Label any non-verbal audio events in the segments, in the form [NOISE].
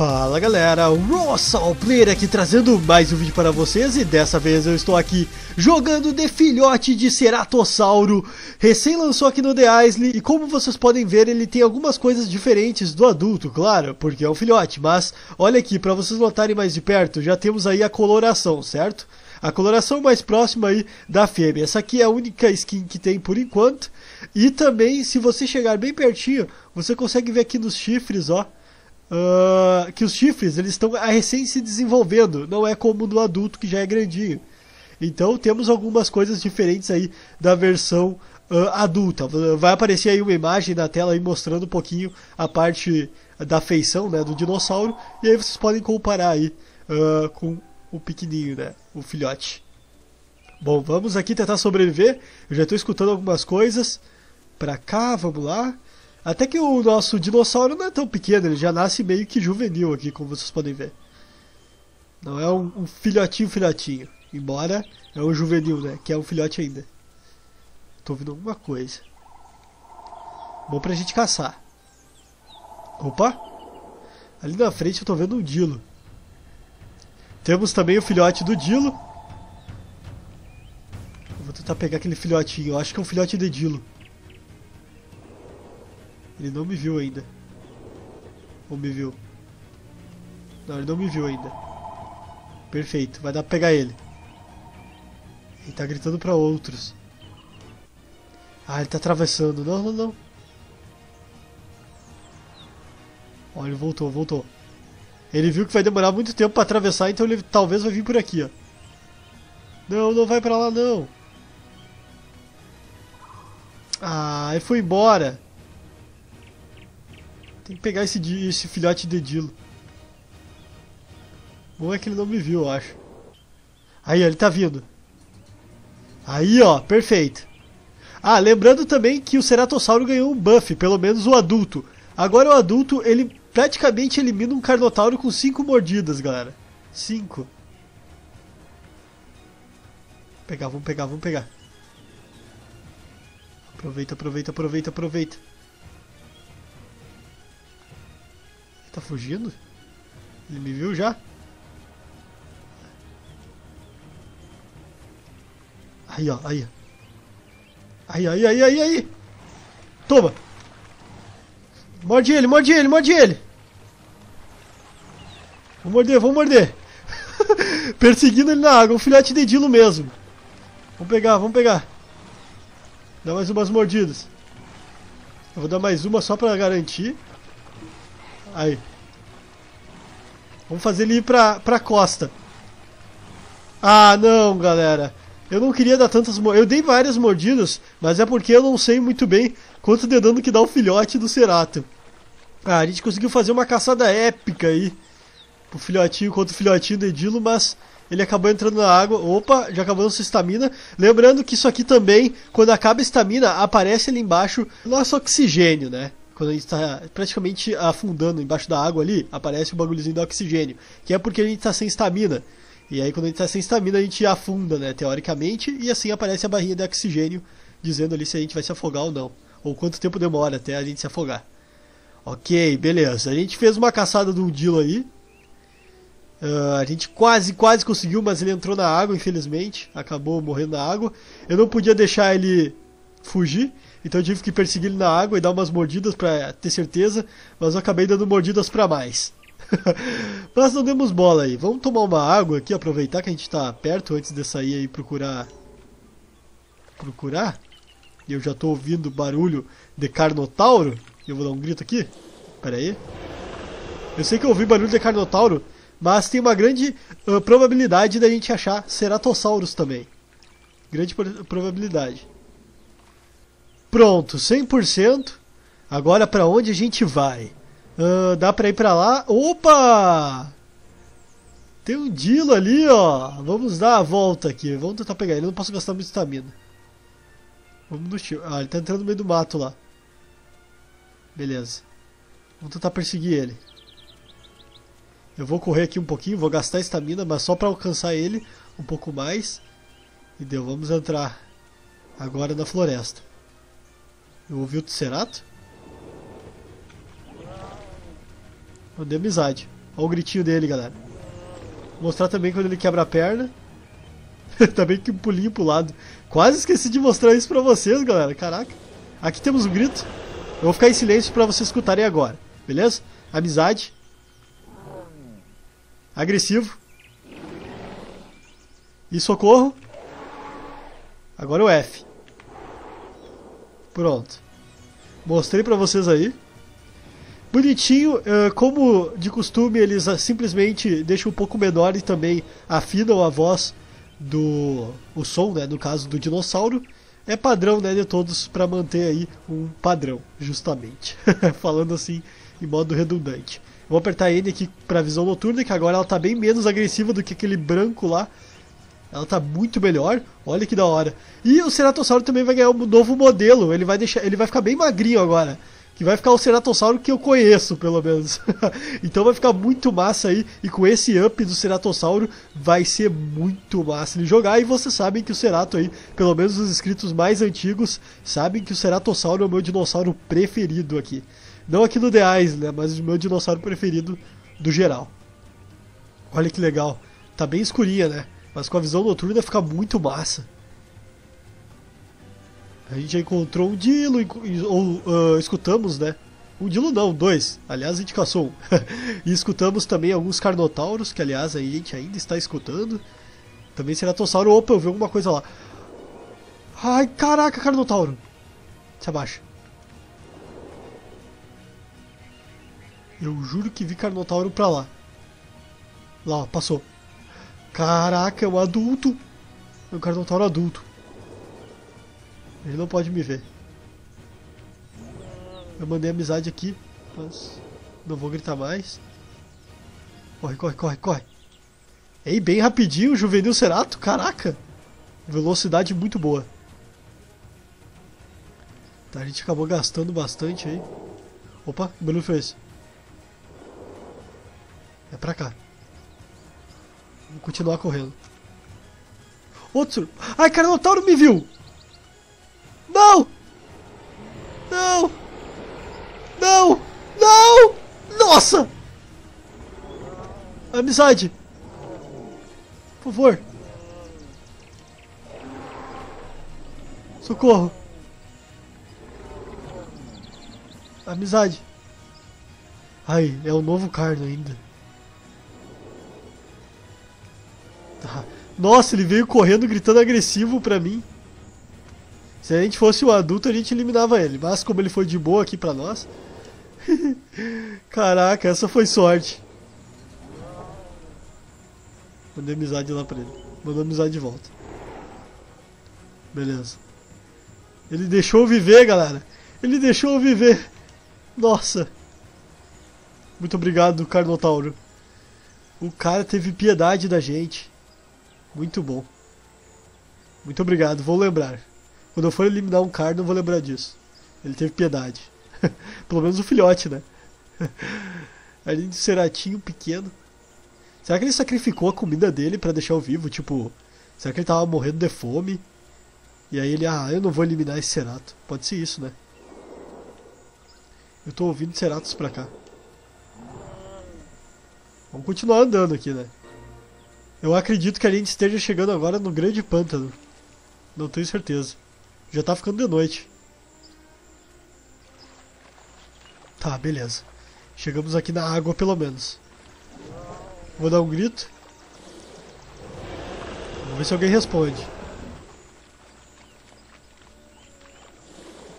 Fala galera, o Rossal Player aqui trazendo mais um vídeo para vocês e dessa vez eu estou aqui jogando de filhote de Ceratossauro, recém lançou aqui no The Isley e como vocês podem ver ele tem algumas coisas diferentes do adulto, claro, porque é um filhote, mas olha aqui, para vocês notarem mais de perto, já temos aí a coloração, certo? A coloração mais próxima aí da fêmea, essa aqui é a única skin que tem por enquanto e também se você chegar bem pertinho, você consegue ver aqui nos chifres, ó, uh, que os chifres eles estão recém se desenvolvendo, não é como no adulto que já é grandinho. Então temos algumas coisas diferentes aí da versão uh, adulta. Vai aparecer aí uma imagem na tela aí mostrando um pouquinho a parte da feição né, do dinossauro e aí vocês podem comparar aí uh, com o pequenininho, né, o filhote. Bom, vamos aqui tentar sobreviver. Eu já estou escutando algumas coisas. Pra cá, vamos lá. Até que o nosso dinossauro não é tão pequeno, ele já nasce meio que juvenil aqui, como vocês podem ver. Não é um, um filhotinho filhotinho. Embora é um juvenil, né? Que é um filhote ainda. Tô ouvindo alguma coisa. Bom pra gente caçar. Opa! Ali na frente eu tô vendo um Dilo. Temos também o filhote do Dilo. Eu vou tentar pegar aquele filhotinho. Eu acho que é um filhote de Dilo. Ele não me viu ainda. Ou me viu? Não, ele não me viu ainda. Perfeito, vai dar pra pegar ele. Ele tá gritando pra outros. Ah, ele tá atravessando. Não, não, não. Ó, ele voltou, voltou. Ele viu que vai demorar muito tempo pra atravessar, então ele talvez vai vir por aqui, ó. Não, não vai pra lá, não. Ah, ele foi embora. Tem que pegar esse, esse filhote de Dilo. Bom é que ele não me viu, eu acho. Aí, ó, ele tá vindo. Aí, ó, perfeito. Ah, lembrando também que o Ceratossauro ganhou um buff, pelo menos o adulto. Agora o adulto, ele praticamente elimina um Carnotauro com 5 mordidas, galera. 5. Pegar, vamos pegar, vamos pegar. Aproveita, aproveita, aproveita, aproveita. Tá fugindo? Ele me viu já? Aí, ó, aí. Aí, aí, aí, aí, aí. Toma. Morde ele, morde ele, morde ele. Vou morder, vou morder. [LAUGHS] Perseguindo ele na água, um filhote de dilo mesmo. Vamos pegar, vamos pegar. Dá mais umas mordidas. Eu vou dar mais uma só pra garantir. Aí. Vamos fazer ele ir pra, pra costa. Ah, não, galera. Eu não queria dar tantas. Eu dei várias mordidas, mas é porque eu não sei muito bem quanto de dano que dá o filhote do Cerato. Ah, a gente conseguiu fazer uma caçada épica aí. Pro filhotinho contra o filhotinho do Edilo, mas ele acabou entrando na água. Opa, já acabou nossa estamina. Lembrando que isso aqui também, quando acaba a estamina, aparece ali embaixo nosso oxigênio, né? Quando a gente está praticamente afundando embaixo da água ali, aparece o bagulhozinho do oxigênio, que é porque a gente está sem estamina. E aí quando a gente está sem estamina a gente afunda, né, teoricamente, e assim aparece a barrinha de oxigênio dizendo ali se a gente vai se afogar ou não, ou quanto tempo demora até a gente se afogar. Ok, beleza. A gente fez uma caçada do Dilo aí. Uh, a gente quase, quase conseguiu, mas ele entrou na água, infelizmente. Acabou morrendo na água. Eu não podia deixar ele fugir. Então eu tive que perseguir ele na água e dar umas mordidas para ter certeza, mas eu acabei dando mordidas para mais. [LAUGHS] mas não demos bola aí. Vamos tomar uma água aqui, aproveitar que a gente está perto antes de sair aí procurar. Procurar? E eu já estou ouvindo barulho de Carnotauro. Eu vou dar um grito aqui. Pera aí. Eu sei que eu ouvi barulho de Carnotauro, mas tem uma grande uh, probabilidade da gente achar Ceratossauros também. Grande probabilidade. Pronto, 100%. Agora para onde a gente vai? Uh, dá para ir para lá? Opa! Tem um Dilo ali, ó. Vamos dar a volta aqui. Vamos tentar pegar ele. Eu não posso gastar muito estamina. Vamos no tio. Ah, ele tá entrando no meio do mato lá. Beleza. Vamos tentar perseguir ele. Eu vou correr aqui um pouquinho, vou gastar estamina, mas só para alcançar ele um pouco mais. E deu, vamos entrar agora na floresta. Eu ouvi o Tesserato? Mandei amizade. Olha o gritinho dele, galera. Vou mostrar também quando ele quebra a perna. [LAUGHS] também que um pulinho pro lado. Quase esqueci de mostrar isso pra vocês, galera. Caraca. Aqui temos um grito. Eu vou ficar em silêncio pra vocês escutarem agora. Beleza? Amizade. Agressivo. E socorro. Agora o F. Pronto. Mostrei pra vocês aí. Bonitinho, como de costume eles simplesmente deixam um pouco menor e também afinam a voz do o som, né, no caso do dinossauro. É padrão, né, de todos para manter aí um padrão, justamente. [LAUGHS] Falando assim em modo redundante. Vou apertar N aqui para visão noturna, que agora ela tá bem menos agressiva do que aquele branco lá. Ela tá muito melhor. Olha que da hora. E o Ceratossauro também vai ganhar um novo modelo. Ele vai deixar, ele vai ficar bem magrinho agora. Que vai ficar o Ceratossauro que eu conheço, pelo menos. [LAUGHS] então vai ficar muito massa aí. E com esse up do Ceratossauro vai ser muito massa ele jogar. E vocês sabem que o Cerato aí, pelo menos os inscritos mais antigos, sabem que o Ceratossauro é o meu dinossauro preferido aqui. Não aqui no The Eyes, né? Mas o meu dinossauro preferido do geral. Olha que legal. Tá bem escurinha, né? Mas com a visão noturna fica muito massa. A gente já encontrou um Dilo, ou uh, escutamos, né? Um Dilo não, dois. Aliás, a gente caçou um. [LAUGHS] e escutamos também alguns Carnotauros, que aliás a gente ainda está escutando. Também Ceratossauro. Opa, eu vi alguma coisa lá. Ai, caraca, Carnotauro. Se abaixa. Eu juro que vi Carnotauro pra lá. Lá, passou. Caraca, é um adulto. É um Carnotauro adulto. Ele não pode me ver. Eu mandei amizade aqui, mas não vou gritar mais. Corre, corre, corre, corre. Ei, bem rapidinho, Juvenil Cerato, caraca. Velocidade muito boa. Tá, a gente acabou gastando bastante aí. Opa, que barulho foi esse? É pra cá. Continuar correndo. Outro. Ai, Carnotauro me viu! Não! Não! Não! Não! Nossa! Amizade! Por favor! Socorro! Amizade! Ai, é o novo carno ainda. Tá. Nossa, ele veio correndo, gritando agressivo pra mim. Se a gente fosse o adulto, a gente eliminava ele. Mas como ele foi de boa aqui pra nós... [LAUGHS] Caraca, essa foi sorte. Mandei amizade lá pra ele. Mandou amizade de volta. Beleza. Ele deixou viver, galera. Ele deixou viver. Nossa. Muito obrigado, Carnotauro. O cara teve piedade da gente. Muito bom. Muito obrigado, vou lembrar. Quando eu for eliminar um Carno, eu vou lembrar disso. Ele teve piedade. [LAUGHS] Pelo menos o filhote, né? [LAUGHS] Ali de ceratinho pequeno. Será que ele sacrificou a comida dele para deixar o vivo? Tipo, será que ele tava morrendo de fome? E aí ele, ah, eu não vou eliminar esse cerato. Pode ser isso, né? Eu tô ouvindo ceratos pra cá. Vamos continuar andando aqui, né? Eu acredito que a gente esteja chegando agora no grande pântano. Não tenho certeza. Já tá ficando de noite. Tá, beleza. Chegamos aqui na água pelo menos. Vou dar um grito. Vamos ver se alguém responde.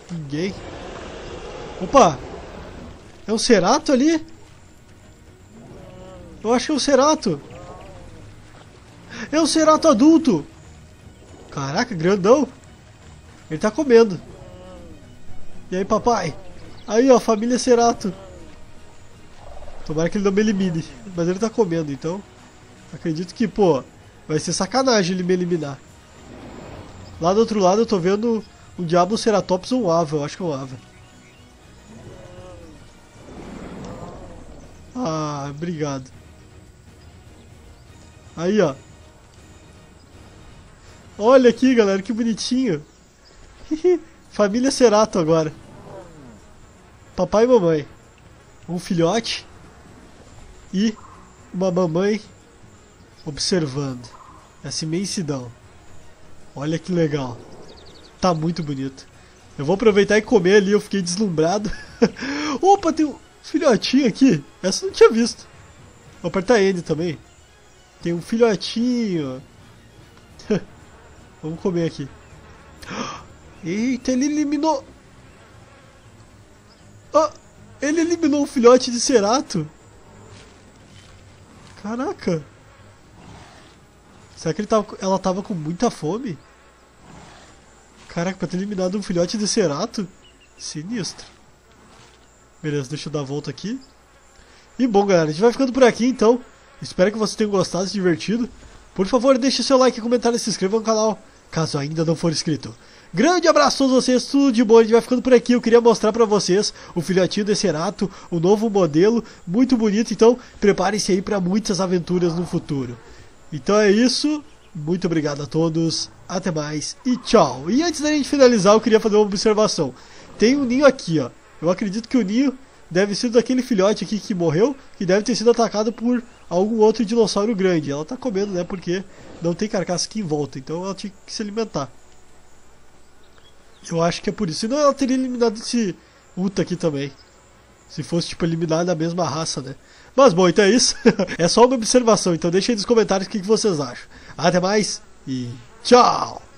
Ninguém. Opa! É um Cerato ali? Eu acho que é um Cerato. É um Cerato adulto. Caraca, grandão. Ele tá comendo. E aí, papai? Aí, ó, família Cerato. Tomara que ele não me elimine. Mas ele tá comendo, então. Acredito que, pô, vai ser sacanagem ele me eliminar. Lá do outro lado eu tô vendo um Diablo Ceratops ou um Ava. Eu acho que é um Ava. Ah, obrigado. Aí, ó. Olha aqui, galera, que bonitinho. [LAUGHS] Família Cerato agora. Papai e mamãe. Um filhote. e uma mamãe observando essa imensidão. Olha que legal. Tá muito bonito. Eu vou aproveitar e comer ali, eu fiquei deslumbrado. [LAUGHS] Opa, tem um filhotinho aqui. Essa eu não tinha visto. Vou apertar N também. Tem um filhotinho. Vamos comer aqui. Eita, ele eliminou... Oh, ele eliminou um filhote de cerato. Caraca. Será que tava, ela tava com muita fome? Caraca, pra ter eliminado um filhote de cerato? Sinistro. Beleza, deixa eu dar a volta aqui. E bom, galera, a gente vai ficando por aqui então. Espero que vocês tenham gostado, se divertido. Por favor, deixe seu like, comentário e se inscreva no canal, caso ainda não for inscrito. Grande abraço a todos vocês, tudo de bom, a gente vai ficando por aqui. Eu queria mostrar pra vocês o filhotinho desse Cerato, o novo modelo, muito bonito. Então, preparem-se aí para muitas aventuras no futuro. Então é isso, muito obrigado a todos, até mais e tchau. E antes da gente finalizar, eu queria fazer uma observação. Tem um ninho aqui, ó. Eu acredito que o ninho deve ser daquele filhote aqui que morreu, que deve ter sido atacado por algum outro dinossauro grande. Ela tá comendo, né? Porque não tem carcaça aqui em volta, então ela tinha que se alimentar. Eu acho que é por isso. Senão ela teria eliminado esse Uta aqui também. Se fosse, tipo, eliminar da mesma raça, né? Mas bom, então é isso. [LAUGHS] é só uma observação. Então deixa aí nos comentários o que vocês acham. Até mais e tchau!